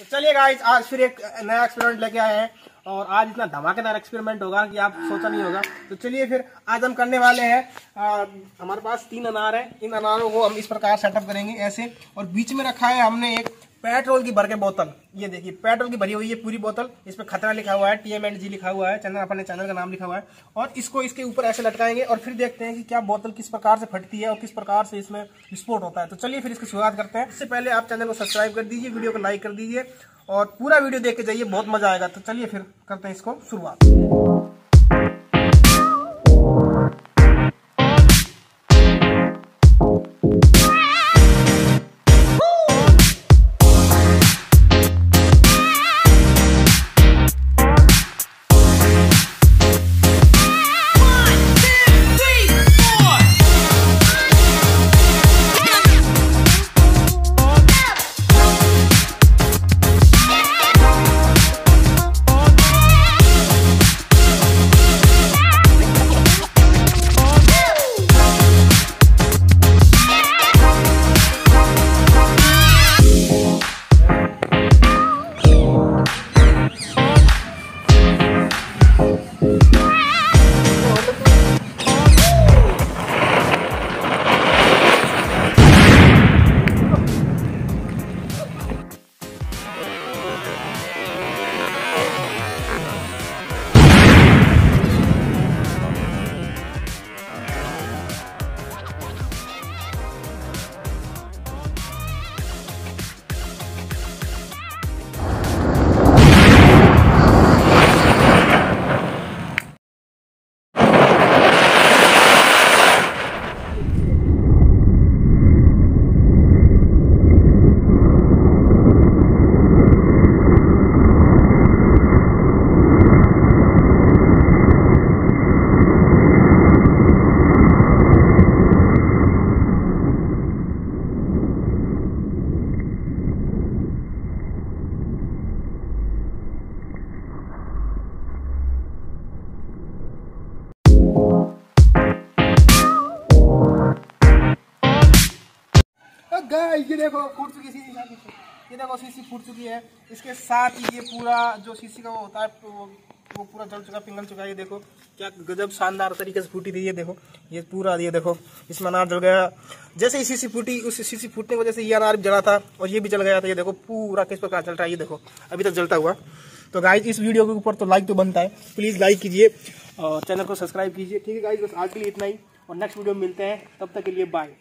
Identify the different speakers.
Speaker 1: तो चलिए गाइस आज फिर एक नया एक्सपेरिमेंट लेके आए हैं और आज इतना धमाकेदार एक्सपेरिमेंट होगा कि आप सोचा नहीं होगा। तो चलिए फिर आज हम करने वाले हैं हमारे पास तीन अनार है। इन अनारों को हम इस प्रकार सेटअप करेंगे ऐसे और बीच में रखा है हमने एक पेट्रोल की भर के बोतल। ये देखिए, पेट्रोल की भरी हुई है पूरी बोतल। इस पर खतरा लिखा हुआ है टी एम एंड जी लिखा हुआ है चैनल अपने चैनल का नाम लिखा हुआ है। और इसको इसके ऊपर ऐसे लटकाएँगे और फिर देखते हैं कि क्या बोतल किस प्रकार से फटती है और किस प्रकार से इसमें विस्फोट होता है। तो चलिए फिर इसकी शुरुआत करते हैं। इससे पहले आप चैनल को सब्सक्राइब कर दीजिए, वीडियो को लाइक कर दीजिए और पूरा वीडियो देख के जाइए, बहुत मज़ा आएगा। तो चलिए फिर करते हैं इसको शुरुआत। गाइस ये देखो फूट चुकी शीशी ये देखो शीशी फूट चुकी है। इसके साथ ही ये पूरा जो शीशी का वो होता है वो, वो पूरा जल चुका पिघल चुका है ये देखो। क्या गजब शानदार तरीके से फूटी थी ये देखो। ये पूरा ये देखो इसमें अनार जल गया। जैसे ही शीशी फूटी उस शीशी फूटने की वजह से ये अनार भी जला था और ये भी जल गया था ये देखो पूरा किस प्रकार चल रहा है ये देखो। अभी तक जलता हुआ। तो गाइज़ इस वीडियो के ऊपर तो लाइक तो बनता है। प्लीज़ लाइक कीजिए और चैनल को सब्सक्राइब कीजिए। ठीक है गाइज़ बस आज के लिए इतना ही और नेक्स्ट वीडियो में मिलते हैं। तब तक के लिए बाय